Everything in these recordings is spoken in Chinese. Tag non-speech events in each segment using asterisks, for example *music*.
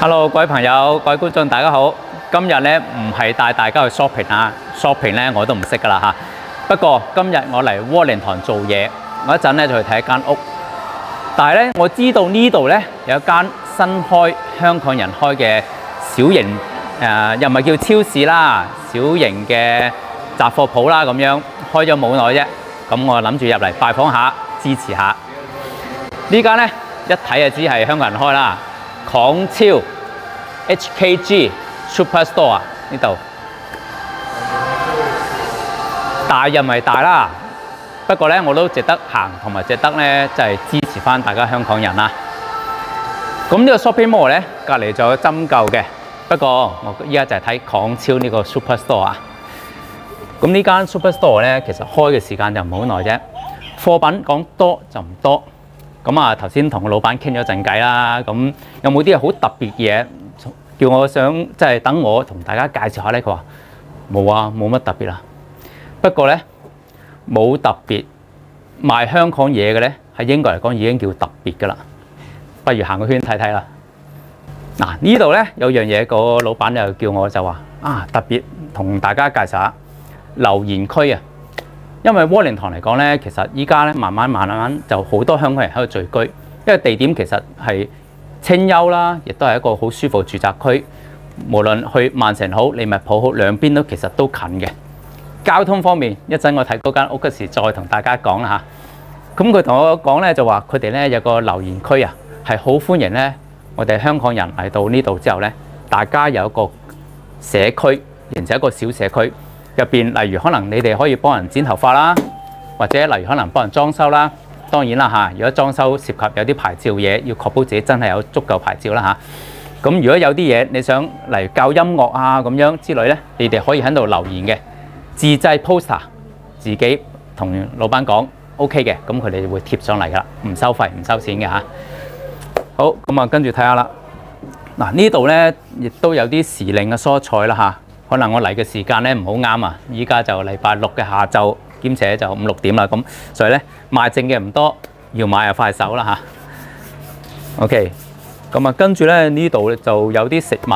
Hello，各位朋友、各位觀眾，大家好。今日咧唔係帶大家去 shopping 啊，shopping 咧我都唔識噶啦嚇。不過今日我嚟窩靈堂做嘢，我一陣咧就去睇一間屋。但係咧我知道呢度咧有一間新開香港人開嘅小型誒、又唔係叫超市啦，小型嘅雜貨鋪啦咁樣，開咗冇耐啫。咁我諗住入嚟拜訪下，支持下。呢間咧一睇就知係香港人開啦。港超 HKG Superstore，呢度大又咪大啦，不過咧我都值得行，同埋值得咧就係支持翻大家香港人啦。咁呢個 shopping mall 咧隔離仲有針灸嘅，不過我依家就係睇港超呢個 Superstore 啊。咁呢間 Superstore 咧其實開嘅時間就唔好耐啫，貨品講多就唔多。咁啊，頭先同個老闆傾咗陣偈啦，咁有冇啲好特別嘢叫我想即係等我同大家介紹下咧？佢話冇啊，冇乜特別啊。不過咧冇特別賣香港嘢嘅咧，喺英國嚟講已經叫特別噶啦。不如行個圈睇睇啦。嗱，呢度咧有樣嘢，個老闆又叫我就話啊，特別同大家介紹下留言區啊。因為窩靈堂嚟講咧，其實依家咧慢慢慢慢就好多香港人喺度聚居，因為地點其實係清幽啦，亦都係一個好舒服住宅區。無論去曼城好、利物浦好，兩邊都其實都近嘅。交通方面，一陣我睇嗰間屋嗰時再同大家講啦嚇。咁佢同我講咧就話佢哋咧有個留言區啊，係好歡迎咧我哋香港人嚟到呢度之後咧，大家有一個社區，形成一個小社區。入邊，例如可能你哋可以幫人剪頭髮啦，或者例如可能幫人裝修啦。當然啦嚇，如果裝修涉及有啲牌照嘢，要確保自己真係有足夠牌照啦嚇。咁如果有啲嘢你想嚟教音樂啊咁樣之類咧，你哋可以喺度留言嘅，自制 poster，自己同老闆講 OK 嘅，咁佢哋會貼上嚟噶啦，唔收費唔收錢嘅嚇。好，咁啊跟住睇下啦。嗱呢度咧亦都有啲時令嘅蔬菜啦嚇。可能我嚟嘅時間咧唔好啱啊！依家就禮拜六嘅下晝，兼且就五六點啦，咁所以咧賣剩嘅唔多，要買就快手啦吓 OK，咁啊跟住咧呢度就有啲食物，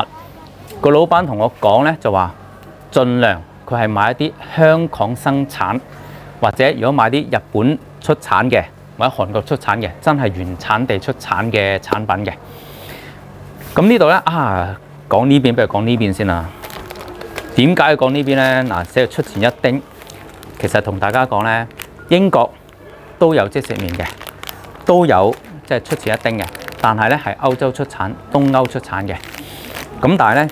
個老闆同我講咧就話，盡量佢係買一啲香港生產，或者如果買啲日本出產嘅，或者韓國出產嘅，真係原產地出產嘅產品嘅。咁呢度咧啊，講呢邊不如講呢邊先啦。點解要講呢邊呢？嗱，寫出前一丁，其實同大家講呢，英國都有即食麵嘅，都有即係出前一丁嘅，但係呢係歐洲出產、東歐出產嘅。咁但係呢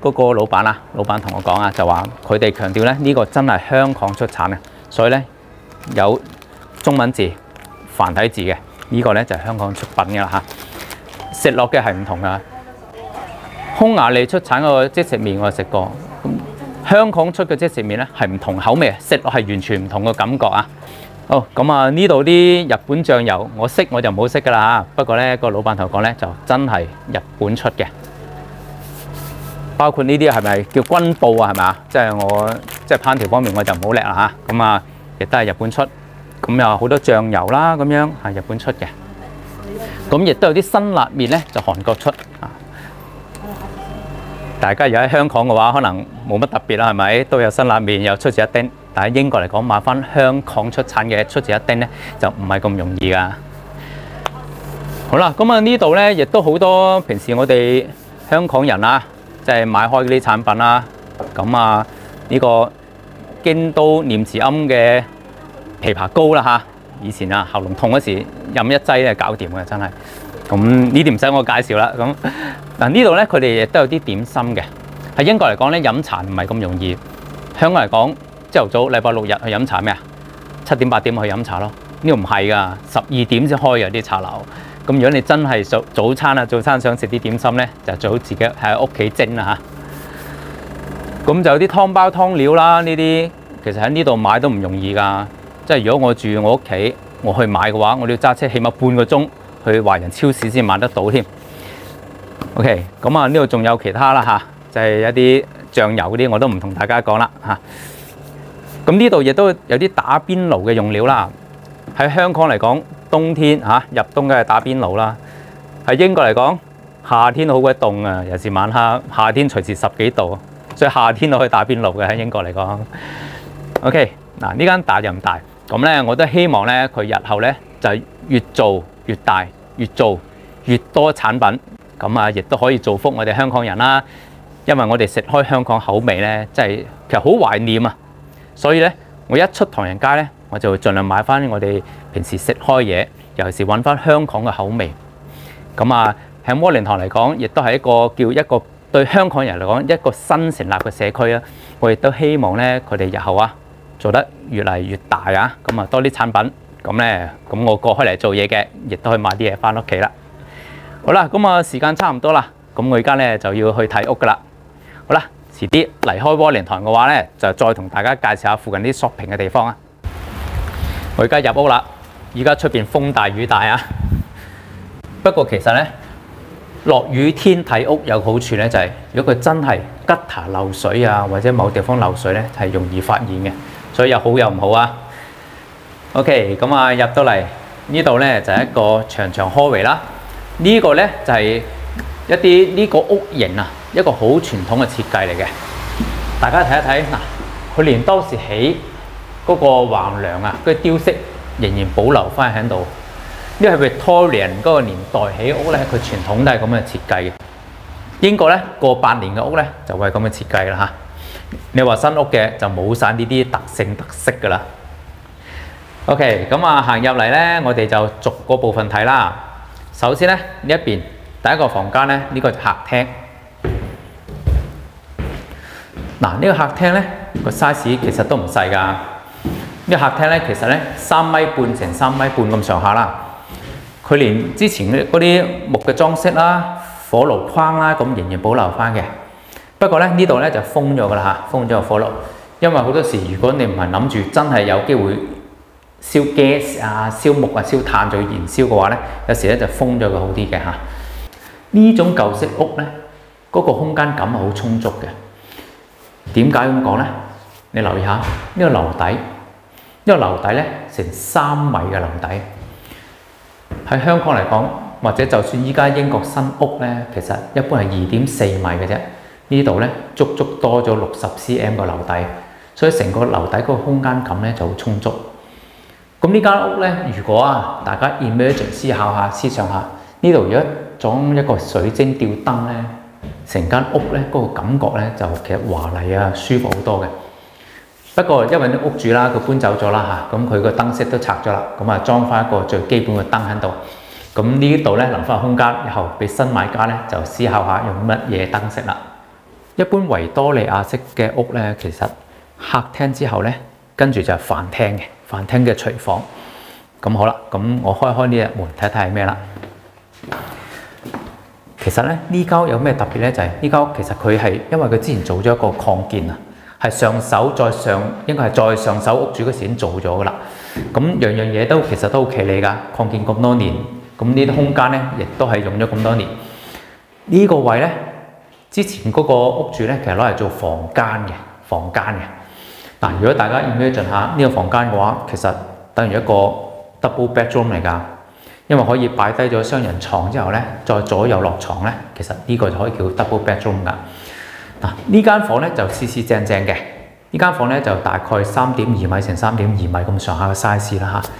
個嗰個老闆啊，老闆同我講啊，就話佢哋強調呢呢個真係香港出產嘅，所以呢有中文字繁體字嘅，呢個呢就係香港出品嘅啦嚇。食落嘅係唔同噶，匈牙利出產個即食麵我食過。香港出嘅即食麵咧係唔同口味，食落係完全唔同嘅感覺啊！好咁啊，呢度啲日本醬油我識我就唔好識噶啦嚇。不過咧個老闆頭講咧就真係日本出嘅，包括呢啲係咪叫軍部啊？係咪啊？即係我即係烹調方面我就唔好叻啦吓。咁啊，亦都係日本出。咁有好多醬油啦，咁樣係日本出嘅。咁亦都有啲辛辣麵咧，就韓國出啊。大家如果喺香港嘅話，可能冇乜特別啦，係咪？都有辛辣麵，有出自一丁。但喺英國嚟講，買翻香港出產嘅出自一丁咧，就唔係咁容易噶。好啦，咁啊呢度咧，亦都好多平時我哋香港人啊，即係買開嗰啲產品啦。咁啊，呢個京都念慈庵嘅枇杷膏啦嚇，以前啊喉嚨痛嗰時飲一劑咧搞掂嘅，真係。咁呢啲唔使我介紹啦。咁嗱呢度咧，佢哋亦都有啲點心嘅。喺英國嚟講咧，飲茶唔係咁容易。香港嚟講，朝頭早禮拜六日去飲茶咩啊？七點八點去飲茶咯。呢度唔係噶，十二點先開嘅啲茶樓。咁如果你真係早早餐啊，早餐想食啲點心咧，就最好自己喺屋企蒸啦嚇。咁就有啲湯包湯料啦，呢啲其實喺呢度買都唔容易噶。即係如果我住我屋企，我去買嘅話，我都要揸車起碼半個鐘。去華人超市先買得到添。OK，咁啊呢度仲有其他啦嚇，就係一啲醬油嗰啲，我都唔同大家講啦嚇。咁呢度亦都有啲打邊爐嘅用料啦。喺香港嚟講，冬天嚇入冬嘅係打邊爐啦。喺英國嚟講，夏天好鬼凍啊，尤其是晚黑，夏天隨時十幾度，所以夏天都可以打邊爐嘅喺英國嚟講。OK，嗱呢間大又唔大，咁咧我都希望咧佢日後咧就越做越大，越做越多產品，咁啊亦都可以造福我哋香港人啦。因為我哋食開香港口味咧，真係其實好懷念啊，所以咧我一出唐人街咧，我就會盡量買翻我哋平時食開嘢，尤其是揾翻香港嘅口味。咁啊喺摩靈堂嚟講，亦都係一個叫一個對香港人嚟講一個新成立嘅社區啊。我亦都希望咧佢哋日後啊做得越嚟越大啊，咁啊多啲產品，咁咧咁我過開嚟做嘢嘅，亦都可以買啲嘢翻屋企啦。好啦，咁啊時間差唔多啦，咁我而家咧就要去睇屋噶啦。好啦，遲啲離開窩靈堂嘅話咧，就再同大家介紹下附近啲 shopping 嘅地方啊。我而家入屋啦，而家出邊風大雨大啊。不過其實咧，落雨天睇屋有好處咧，就係如果佢真係吉塔漏水啊，或者某地方漏水咧，係容易發現嘅，所以有好有唔好啊。OK，咁啊入到嚟呢度咧就係一個長長 hallway 啦。呢個咧就係一啲呢個屋型啊。一個好傳統嘅設計嚟嘅，大家睇一睇嗱，佢連當時起嗰個橫梁啊，佢雕飾仍然保留翻喺度。呢個係 Victorian 嗰個年代起屋咧，佢傳統都係咁嘅設計嘅。英國咧過百年嘅屋咧就會係咁嘅設計啦嚇。你話新屋嘅就冇晒呢啲特性特色噶啦。OK，咁啊行入嚟咧，我哋就逐個部分睇啦。首先咧呢一邊第一個房間咧，呢個客廳。嗱，呢個客廳咧個 size 其實都唔細㗎。呢個客廳咧其實咧三米半乘三米半咁上下啦。佢連之前嗰啲木嘅裝飾啦、火爐框啦，咁仍然保留翻嘅。不過咧呢度咧就封咗㗎啦嚇，封咗個火爐。因為好多時如果你唔係諗住真係有機會燒 gas 啊、燒木啊、燒炭做燃燒嘅話咧，有時咧就封咗佢好啲嘅嚇。呢種舊式屋咧，嗰個空間感係好充足嘅。點解咁講咧？你留意下呢個樓底，呢個樓底咧成三米嘅樓底。喺香港嚟講，或者就算依家英國新屋咧，其實一般係二點四米嘅啫。呢度咧足足多咗六十 cm 個樓底，所以成個樓底嗰個空間感咧就好充足。咁呢間屋咧，如果啊大家 imagine 思考下、思想下，呢度如果裝一個水晶吊燈咧，成間屋咧嗰個感覺咧就其實華麗啊，舒服好多嘅。不過因為啲屋主啦，佢搬走咗啦嚇，咁佢個燈飾都拆咗啦，咁啊裝翻一個最基本嘅燈喺度。咁呢度咧留翻空間，以後俾新買家咧就思考下用乜嘢燈飾啦。一般維多利亞式嘅屋咧，其實客廳之後咧，跟住就係飯廳嘅，飯廳嘅廚房。咁好啦，咁我開開呢只門睇睇係咩啦。其實咧呢間屋有咩特別咧？就係呢間屋其實佢係因為佢之前做咗一個擴建啊，係上手再上，應該係再上手屋主嗰時已經做咗噶啦。咁樣樣嘢都其實都好企理㗎，擴建咁多年，咁呢啲空間咧亦都係用咗咁多年。呢個位咧，之前嗰個屋主咧其實攞嚟做房間嘅，房間嘅。嗱，如果大家 imagine 下呢個房間嘅話，其實等於一個 double bedroom 嚟㗎。因為可以擺低咗雙人床之後咧，再左右落床咧，其實呢個就可以叫 double bedroom 噶。嗱，呢間房咧就四四正正嘅，呢間房咧就大概三點二米乘三點二米咁上下嘅 size 啦嚇。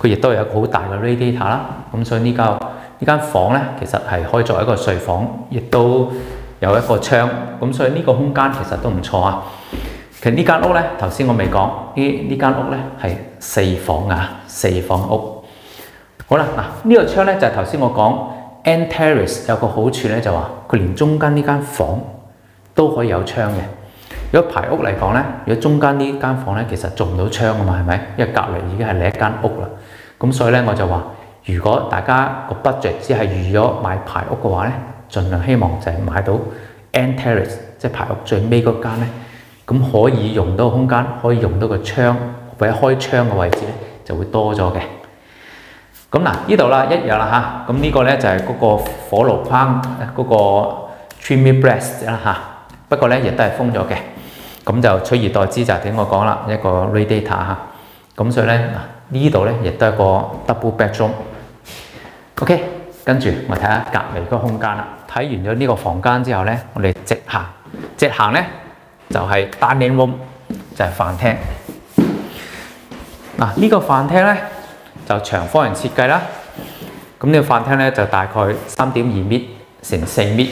佢亦都有好大嘅 radiator 啦，咁所以呢間呢間房咧其實係可以作為一個睡房，亦都有一個窗，咁所以呢個空間其實都唔錯啊。其實呢間屋咧，頭先我未講，呢呢間屋咧係四房啊，四房屋。好啦，嗱、呢個窗咧就係頭先我講 end terrace 有個好處咧，就話佢連中間呢間房都可以有窗嘅。如果排屋嚟講咧，如果中間呢間房咧其實做唔到窗噶嘛，係咪？因為隔離已經係另一間屋啦。咁所以咧我就話，如果大家個 budget 只係預咗買排屋嘅話咧，盡量希望就係買到 end terrace，即係排屋最尾嗰間咧，咁可以用到空間，可以用到個窗或者開窗嘅位置咧，就會多咗嘅。咁嗱，呢度啦，一樣啦嚇。咁呢個咧就係嗰個火爐框，嗰個 trimmy breast 啦嚇。不過咧亦都係封咗嘅。咁就取而代之就係點我講啦，一個 radiator 嚇。咁所以咧嗱，呢度咧亦都係個 double bedroom。OK，跟住我睇下隔離個空間啦，睇完咗呢個房間之後咧，我哋直行，直行咧就係 dining room，就係飯廳。嗱，呢個飯廳咧就長方形設計啦。咁呢個飯廳咧就大概三點二米乘四米，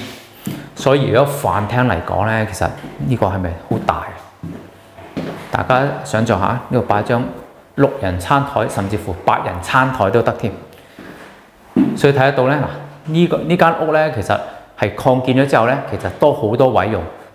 所以如果飯廳嚟講咧，其實呢個係咪好大？大家想象下，呢度擺張六人餐台，甚至乎八人餐台都得添。所以睇得到咧，嗱、呢個呢間屋咧，其實係擴建咗之後咧，其實多好多位用，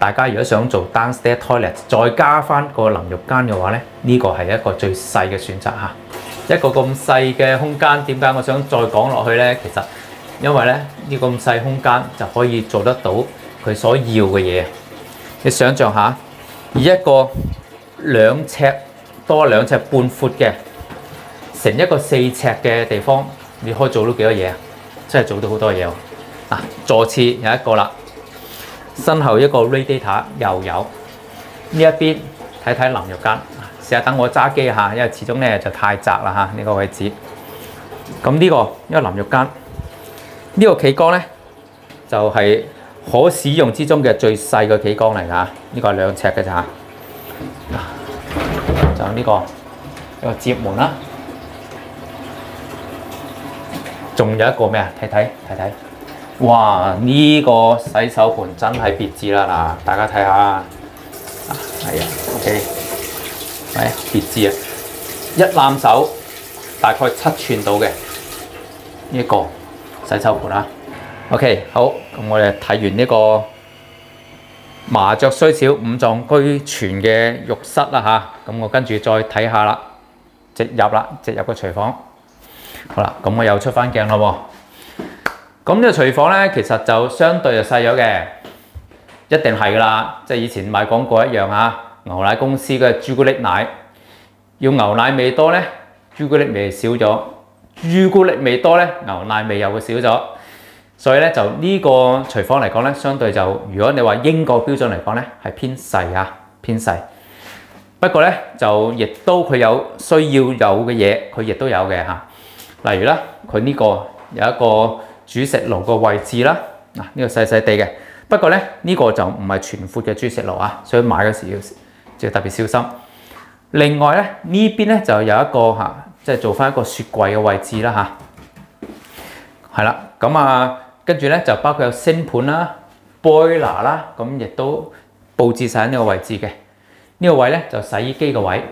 大家如果想做 downstairs toilet，再加翻個淋浴間嘅話咧，呢個係一個最細嘅選擇嚇。一個咁細嘅空間，點解我想再講落去咧？其實因為咧呢個咁細空間就可以做得到佢所要嘅嘢。你想象下，以一個兩尺多兩尺半闊嘅，成一個四尺嘅地方，你可以做到幾多嘢啊？真係做到好多嘢喎！啊，座廁有一個啦，身後一個 radiator 又有，呢一邊睇睇淋浴間，試下等我揸機下，因為始終咧就太窄啦嚇呢個位置。咁呢個因為淋浴間，呢個企缸咧就係可使用之中嘅最細嘅企缸嚟㗎，呢個係兩尺嘅咋。就呢個一個接門啦。仲有一個咩啊？睇睇睇睇，哇！呢個洗手盆真係別緻啦嗱，大家睇下，係啊，OK，係別緻啊，一攬手大概七寸到嘅呢個洗手盆啦。OK，好，咁我哋睇完呢個麻雀雖小五臟俱全嘅浴室啦吓，咁我跟住再睇下啦，直入啦，直入個廚房。好啦，咁我又出翻鏡咯喎。咁呢個廚房咧，其實就相對就細咗嘅，一定係噶啦。即係以前買廣告一樣啊。牛奶公司嘅朱古力奶，要牛奶味多咧，朱古力味少咗；朱古力味多咧，牛奶味又會少咗。所以咧，就呢個廚房嚟講咧，相對就如果你話英國標準嚟講咧，係偏細啊，偏細。不過咧，就亦都佢有需要有嘅嘢，佢亦都有嘅嚇。例如咧，佢呢個有一個煮食爐個位置啦，嗱、呢個細細地嘅，不過咧呢、這個就唔係全阔嘅煮食爐啊，所以買嗰時要即係特別小心。另外咧呢邊咧就有一個嚇，即係做翻一個雪櫃嘅位置啦吓，係啦，咁啊跟住咧就包括有星盤啦、boiler 啦，咁亦都佈置晒喺呢個位置嘅。呢、這個位咧就洗衣機個位，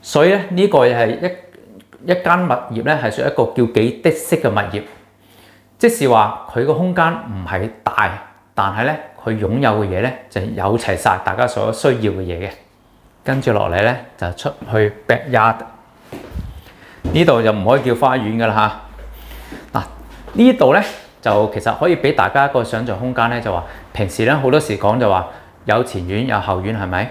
所以咧呢、這個係一。一間物業咧係屬於一個叫幾的式嘅物業，即是話佢個空間唔係大，但係咧佢擁有嘅嘢咧就有齊晒大家所需要嘅嘢嘅。跟住落嚟咧就出去 backyard，呢度就唔可以叫花園噶啦嚇。嗱呢度咧就其實可以俾大家一個想像空間咧，就話平時咧好多時講就話有前院有後院係咪？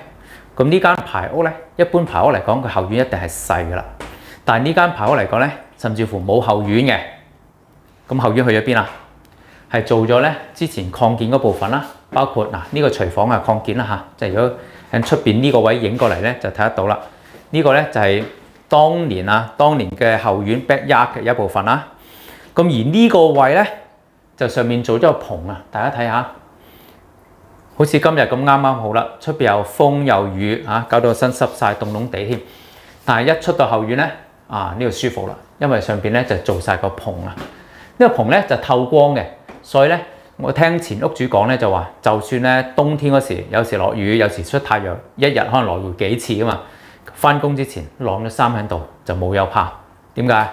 咁呢間排屋咧，一般排屋嚟講，佢後院一定係細噶啦。但係呢間排屋嚟講咧，甚至乎冇後院嘅，咁後院去咗邊啊？係做咗咧之前擴建嗰部分啦，包括嗱呢個廚房啊擴建啦嚇，即係如果喺出邊呢個位影過嚟咧就睇得到啦。呢個咧就係當年啊，當年嘅後院 backyard 嘅一部分啦。咁而呢個位咧，就上面做咗個棚啊，大家睇下，好似今日咁啱啱好啦。出邊又風又雨啊，搞到身濕晒，凍凍地添。但係一出到後院咧，啊呢度舒服啦，因為上邊咧就做晒個棚啊。呢個棚咧就透光嘅，所以咧我聽前屋主講咧就話，就算咧冬天嗰時有時落雨，有時出太陽，一日可能來回幾次啊嘛。翻工之前晾咗衫喺度就冇有怕，點解？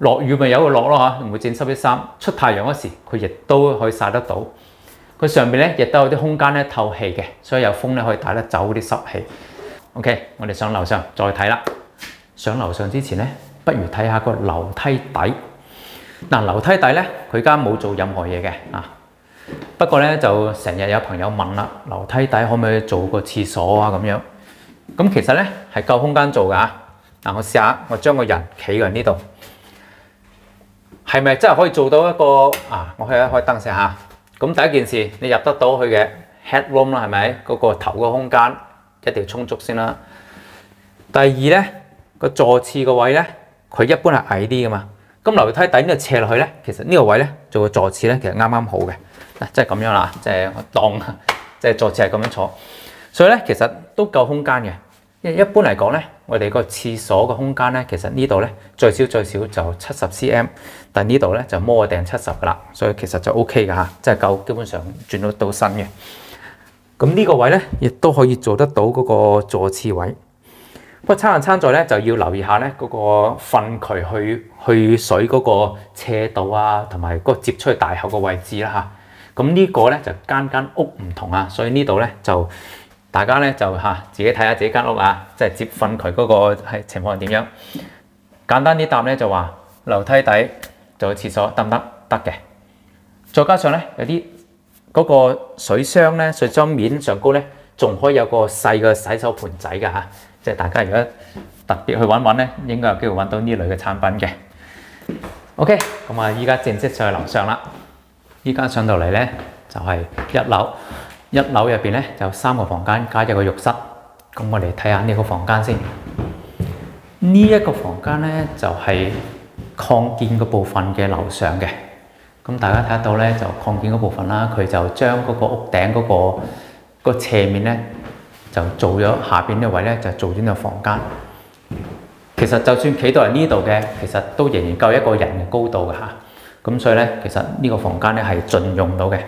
落雨咪有個落咯嚇，唔會整濕啲衫。出太陽嗰時佢亦都可以曬得到。佢上邊咧亦都有啲空間咧透氣嘅，所以有風咧可以帶得走啲濕氣。OK，我哋上樓上再睇啦。上樓上之前咧，不如睇下個樓梯底。嗱，樓梯底咧佢家冇做任何嘢嘅啊。不過咧就成日有朋友問啦，樓梯底可唔可以做個廁所啊咁樣？咁其實咧係夠空間做㗎。嗱，我試下我將個人企喺呢度。係咪真係可以做到一個啊？我開一開燈先嚇。咁第一件事，你入得到佢嘅 headroom 啦，係咪？嗰個頭個空間一定要充足先啦。第二咧，個座廁個位咧，佢一般係矮啲噶嘛。咁樓梯底呢度斜落去咧，其實呢個位咧做個坐廁咧，其實啱啱好嘅。嗱，即係咁樣啦，即係我當 *laughs* 即係坐廁係咁樣坐，所以咧其實都夠空間嘅。因為一般嚟講咧，我哋個廁所嘅空間咧，其實呢度咧最少最少就七十 cm，但呢度咧就摸定七十噶啦，所以其實就 O K 噶嚇，即係夠基本上轉到到身嘅。咁呢個位咧，亦都可以做得到嗰個坐廁位。不過餐餐座咧就要留意下咧嗰個糞渠去去水嗰個斜度啊，同埋嗰個接出去大口嘅位置啦嚇。咁呢個咧就間間屋唔同啊，所以呢度咧就。大家咧就嚇自己睇下自己間屋啊，即係接糞渠嗰個係情況係點樣？簡單啲答咧就話樓梯底做廁所得唔得？得嘅。再加上咧有啲嗰個水箱咧，水箱面上高咧仲可以有個細嘅洗手盆仔㗎嚇，即係大家如果特別去揾揾咧，應該有機會揾到呢類嘅產品嘅。OK，咁啊依家正式上去樓上啦。依家上到嚟咧就係一樓。一樓入邊咧就三個房間加一個浴室，咁我哋睇下呢個房間先。呢一個房間咧就係擴建嗰部分嘅樓上嘅，咁大家睇得到咧就擴建嗰部分啦，佢就將嗰個屋頂嗰個個斜面咧就做咗下邊呢位咧就做咗呢個房間。其實就算企到嚟呢度嘅，其實都仍然夠一個人嘅高度㗎嚇。咁所以咧，其實呢個房間咧係盡用到嘅。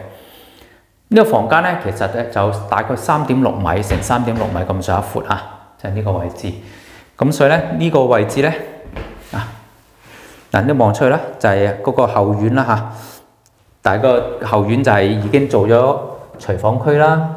呢個房間咧，其實咧就大概三點六米乘三點六米咁上下闊啊，就係呢個位置。咁所以咧，呢個位置咧啊，嗱你望出去咧，就係嗰個後院啦嚇。但係個後院就係已經做咗廚房區啦，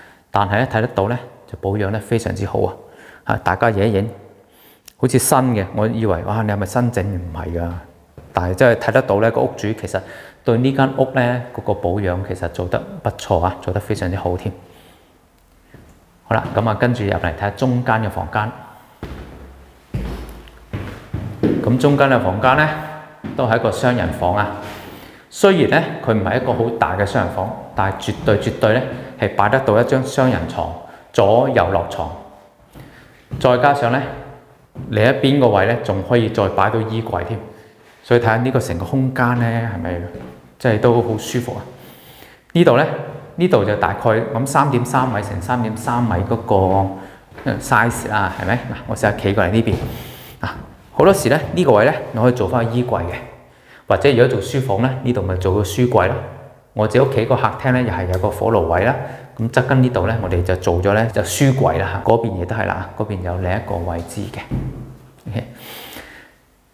但係咧睇得到咧，就保養得非常之好啊！嚇，大家影一影，好似新嘅。我以為哇，你係咪新整？唔係噶，但係真係睇得到咧，個屋主其實對呢間屋咧嗰個保養其實做得不錯啊，做得非常之好添。好啦，咁啊，跟住入嚟睇下中間嘅房間。咁中間嘅房間咧，都係一個雙人房啊。雖然咧，佢唔係一個好大嘅雙人房，但係絕對絕對咧係擺得到一張雙人床，左右落床。再加上咧，另一邊個位咧仲可以再擺到衣櫃添。所以睇下呢個成個空間咧，係咪即係都好舒服啊？呢度咧。呢度就大概咁三點三米乘三點三米嗰個 size 啦，係咪？嗱，我試下企過嚟呢邊。啊，好多時咧呢個位咧，你可以做翻個衣櫃嘅，或者如果做書房咧，呢度咪做個書櫃咯。我自己屋企個客廳咧，又係有個火爐位啦。咁側跟呢度咧，我哋就做咗咧就書櫃啦。嗰邊亦都係啦，嗰邊有另一個位置嘅。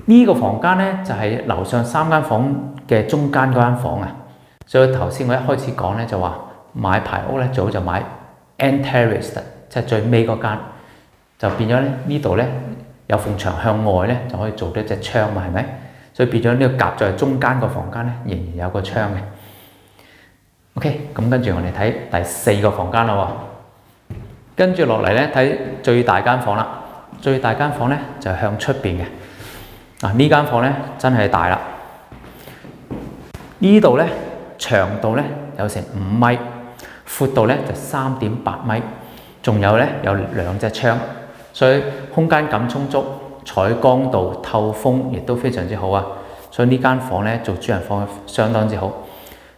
呢個房間咧就係樓上三間房嘅中間嗰間房啊。所以頭先我一開始講咧就話買排屋咧最好就買 end terrace，即係最尾嗰間，就變咗咧呢度咧有埲牆向外咧就可以做到一隻窗嘛，係咪？所以變咗呢個夾在中間個房間咧仍然有個窗嘅。OK，咁跟住我哋睇第四個房間啦，跟住落嚟咧睇最大間房啦。最大間房咧就係向出邊嘅。嗱呢間房咧真係大啦。呢度咧長度咧有成五米，闊度咧就三點八米，仲有咧有兩隻窗，所以空間感充足，採光度、透風亦都非常之好啊。所以呢間房咧做主人房相當之好。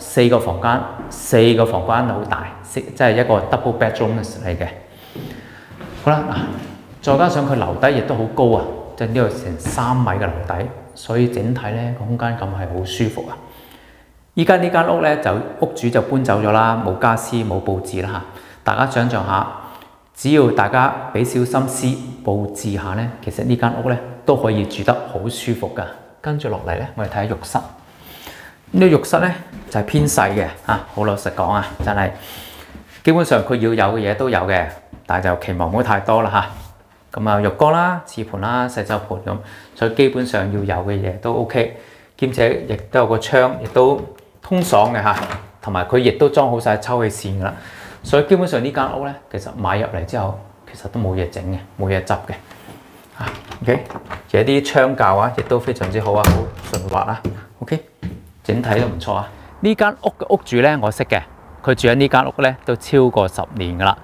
四個房間，四個房間好大，即係一個 double bedroom 嚟嘅。好啦，嗱，再加上佢樓底亦都好高啊，即係呢度成三米嘅樓底，所以整體咧個空間感係好舒服啊。依家呢間屋咧就屋主就搬走咗啦，冇家私冇佈置啦嚇。大家想象下，只要大家俾少心思佈置下咧，其實呢間屋咧都可以住得好舒服噶。跟住落嚟咧，我哋睇下浴室。呢個浴室咧就係偏細嘅嚇，好老實講啊，真係基本上佢要有嘅嘢都有嘅，但係就期望唔好太多啦嚇。咁啊，浴缸啦、廁盤啦、洗手盤咁，所以基本上要有嘅嘢都 OK，兼且亦都有個窗，亦都通爽嘅嚇，同埋佢亦都裝好晒抽氣扇噶啦，所以基本上呢間屋咧，其實買入嚟之後其實都冇嘢整嘅，冇嘢執嘅嚇。OK，而且啲窗架啊，亦都非常之好啊，好順滑啊。OK。整體都唔錯啊！呢間屋嘅屋主咧，我識嘅，佢住喺呢間屋咧都超過十年噶啦。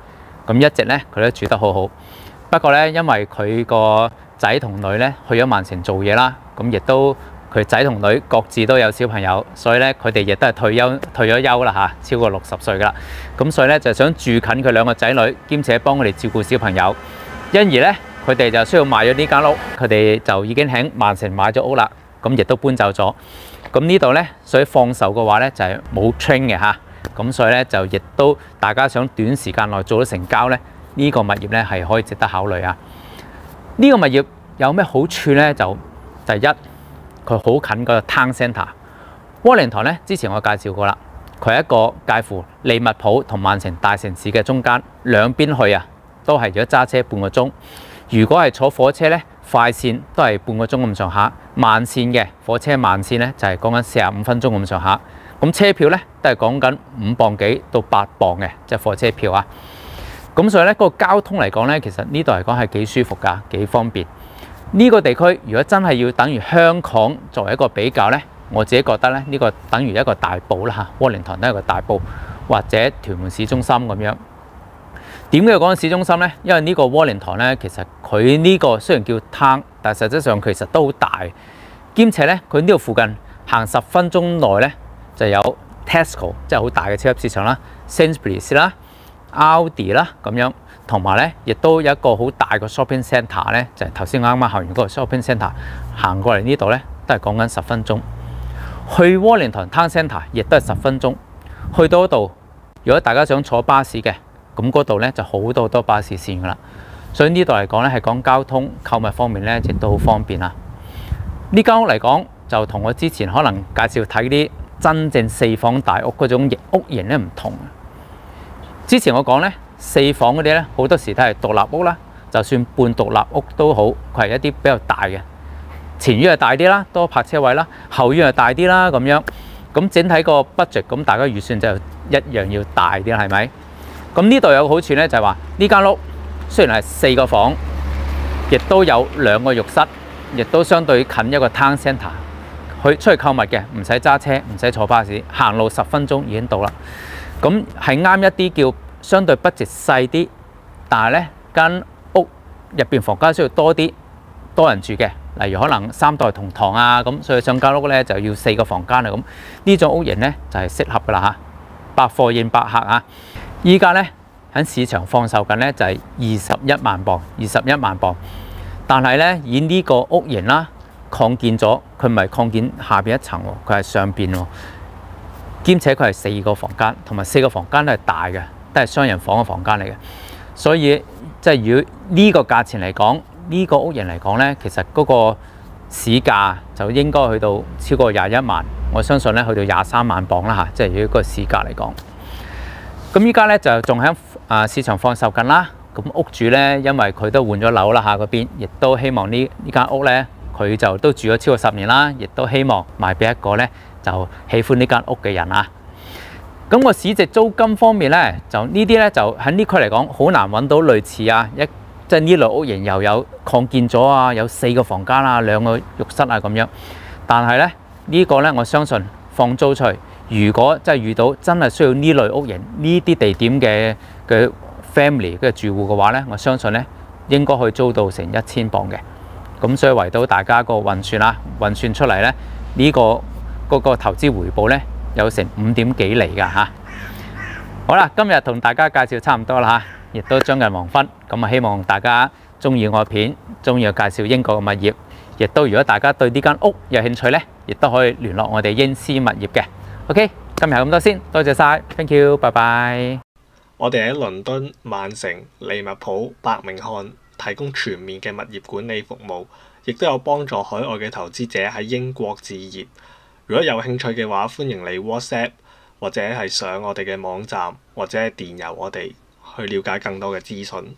咁一直咧佢都住得好好。不過咧，因為佢個仔同女咧去咗曼城做嘢啦，咁亦都佢仔同女各自都有小朋友，所以咧佢哋亦都係退休退咗休啦嚇，超過六十歲噶啦。咁所以咧就想住近佢兩個仔女，兼且幫佢哋照顧小朋友。因而咧佢哋就需要賣咗呢間屋，佢哋就已經喺曼城買咗屋啦。咁亦都搬走咗。咁呢度咧，所以放售嘅話咧就係冇 train 嘅嚇，咁所以咧就亦都大家想短時間內做到成交咧，呢個物業咧係可以值得考慮啊。呢個物業有咩好處咧？就第一，佢好近個 town centre。窩靈堂咧，之前我介紹過啦，佢係一個介乎利物浦同曼城大城市嘅中間，兩邊去啊，都係如果揸車半個鐘。如果係坐火車咧，快線都係半個鐘咁上下，慢線嘅火車慢線咧就係講緊四十五分鐘咁上下。咁車票咧都係講緊五磅幾到八磅嘅，即係火車票啊。咁所以咧，嗰個交通嚟講咧，其實呢度嚟講係幾舒服㗎，幾方便。呢個地區如果真係要等於香港作為一個比較咧，我自己覺得咧，呢個等於一個大埔啦嚇，窩靈堂都係個大埔，或者屯門市中心咁樣。點解要講市中心呢？因為呢個窩靈堂呢，其實佢呢個雖然叫攤，但係實際上其實都好大，兼且呢，佢呢度附近行十分鐘內呢，就有 Tesco，即係好大嘅超級市場啦，Sainsbury's 啦、，Audi 啦咁樣，同埋呢，亦都有一個好大嘅 shopping centre 呢，就係頭先啱啱行完嗰個 shopping centre，行過嚟呢度呢，都係講緊十分鐘。去窩靈堂 Town Centre 亦都係十分鐘。去到嗰度，如果大家想坐巴士嘅。咁嗰度咧就好多好多巴士線噶啦，所以呢度嚟講咧係講交通購物方面咧亦都好方便啦！呢間屋嚟講就同我之前可能介紹睇啲真正四房大屋嗰種屋型咧唔同。之前我講咧四房嗰啲咧好多時都係獨立屋啦，就算半獨立屋都好，佢係一啲比較大嘅，前院係大啲啦，多泊車位啦，後院係大啲啦咁樣。咁整體個 budget 咁大家預算就一樣要大啲啦，係咪？咁呢度有個好處咧，就係話呢間屋雖然係四個房，亦都有兩個浴室，亦都相對近一個 town centre。去出去購物嘅唔使揸車，唔使坐巴士，行路十分鐘已經到啦。咁係啱一啲叫相對不值細啲，但係咧間屋入邊房間需要多啲多人住嘅，例如可能三代同堂啊咁，所以上間屋咧就要四個房間啦咁。呢種屋型咧就係適合噶啦嚇，百貨應百客啊！依家咧喺市場放售緊咧就係二十一萬磅，二十一萬磅。但係咧以呢個屋型啦，擴建咗，佢唔係擴建下邊一層喎，佢係上邊喎。兼且佢係四個房間，同埋四個房間都係大嘅，都係雙人房嘅房間嚟嘅。所以即係如果呢個價錢嚟講，呢個屋型嚟講咧，其實嗰個市價就應該去到超過廿一萬。我相信咧去到廿三萬磅啦嚇，即係如果個市價嚟講。咁依家咧就仲喺啊市場放售緊啦。咁屋主咧，因為佢都換咗樓啦嚇，嗰邊亦都希望呢呢間屋咧，佢就都住咗超過十年啦，亦都希望賣俾一個咧。就喜歡呢間屋嘅人啊！咁個市值租金方面咧，就呢啲咧就喺呢區嚟講好難揾到類似啊一即係呢類屋型又有擴建咗啊，有四個房間啊，兩個浴室啊咁樣。但係咧呢個咧，我相信放租出，如果真係遇到真係需要呢類屋型呢啲地點嘅嘅 family 嘅住戶嘅話咧，我相信咧應該可以租到成一千磅嘅。咁所以為到大家個運算啦，運算出嚟咧呢個。嗰個投資回報咧有成五點幾厘㗎嚇。好啦，今日同大家介紹差唔多啦嚇，亦都將近黃昏。咁啊，希望大家中意我片，中意我介紹英國嘅物業，亦都如果大家對呢間屋有興趣咧，亦都可以聯絡我哋英斯物業嘅。OK，今日咁多先，多謝晒，thank you，拜拜。我哋喺倫敦、曼城、利物浦、伯明翰提供全面嘅物業管理服務，亦都有幫助海外嘅投資者喺英國置業。如果有興趣嘅話，歡迎你 WhatsApp 或者係上我哋嘅網站，或者係電郵我哋去了解更多嘅資訊。